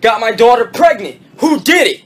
got my daughter pregnant. Who did it?